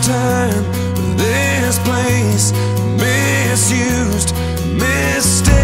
this time, this place, misused, mistaken.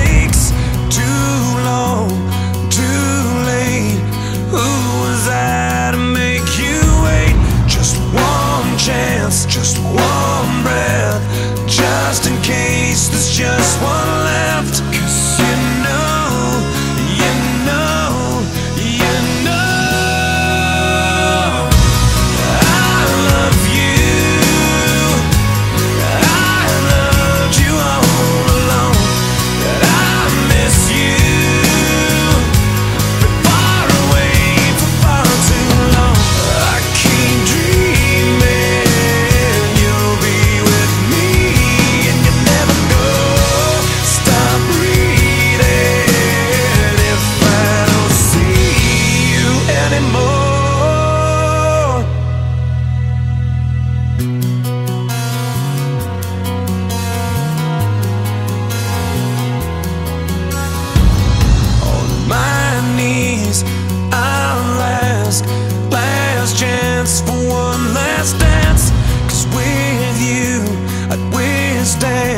last, last chance for one last dance. Cause with you, I'd withstand.